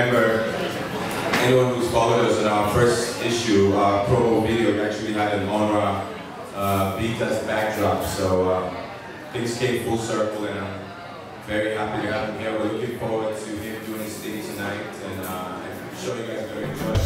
remember, anyone who's followed us in our first issue, our promo video, actually had an Onra uh, beat as backdrop. So uh, things came full circle, and I'm very happy to have him here. We're looking forward to him doing his thing tonight and, uh, guys showing us